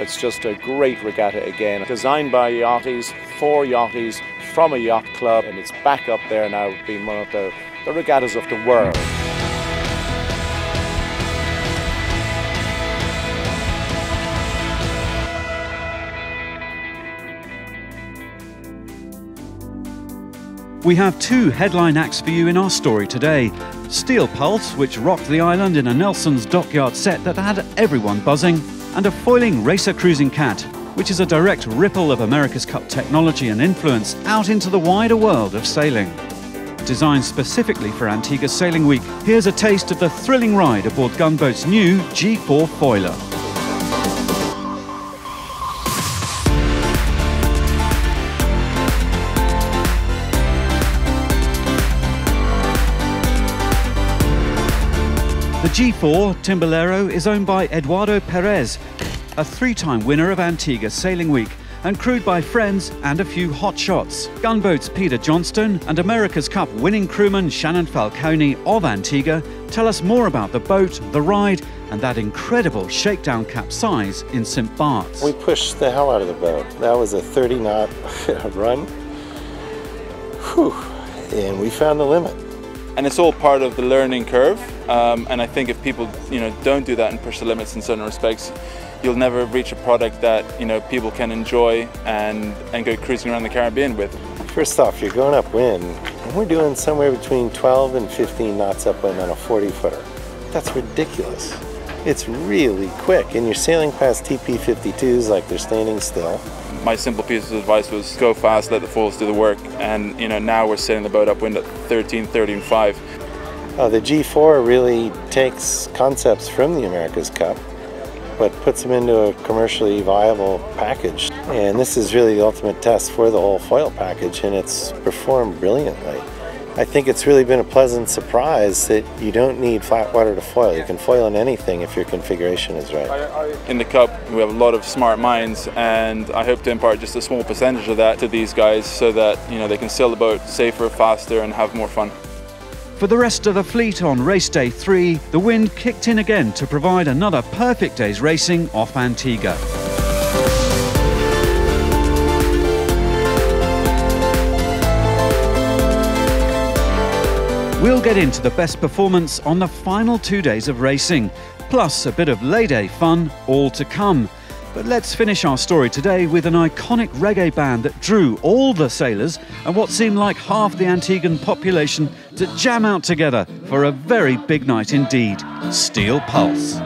It's just a great regatta again, designed by yachties, for yachties, from a yacht club, and it's back up there now, being one of the, the regattas of the world. We have two headline acts for you in our story today. Steel Pulse, which rocked the island in a Nelson's dockyard set that had everyone buzzing, and a foiling racer cruising cat, which is a direct ripple of America's Cup technology and influence out into the wider world of sailing. Designed specifically for Antigua Sailing Week, here's a taste of the thrilling ride aboard Gunboat's new G4 foiler. G4 Timbalero is owned by Eduardo Perez, a three-time winner of Antigua Sailing Week and crewed by friends and a few hotshots. Gunboat's Peter Johnstone and America's Cup winning crewman Shannon Falcone of Antigua tell us more about the boat, the ride, and that incredible shakedown capsize in St. Bart's. We pushed the hell out of the boat. That was a 30 knot run. Whew. And we found the limit and it's all part of the learning curve. Um, and I think if people, you know, don't do that and push the limits in certain respects, you'll never reach a product that you know people can enjoy and and go cruising around the Caribbean with. First off, you're going upwind, and we're doing somewhere between 12 and 15 knots upwind on a 40 footer. That's ridiculous. It's really quick, and you're sailing past TP52s like they're standing still. My simple piece of advice was go fast, let the foils do the work, and you know now we're setting the boat upwind at 13, 13, 5. Uh, the G4 really takes concepts from the America's Cup, but puts them into a commercially viable package. And this is really the ultimate test for the whole foil package, and it's performed brilliantly. I think it's really been a pleasant surprise that you don't need flat water to foil. You can foil in anything if your configuration is right. In the Cup, we have a lot of smart minds, and I hope to impart just a small percentage of that to these guys so that you know they can sail the boat safer, faster, and have more fun. For the rest of the fleet on race day three, the wind kicked in again to provide another perfect day's racing off Antigua. We'll get into the best performance on the final two days of racing, plus a bit of lay-day fun all to come. But let's finish our story today with an iconic reggae band that drew all the sailors and what seemed like half the Antiguan population to jam out together for a very big night indeed. Steel Pulse.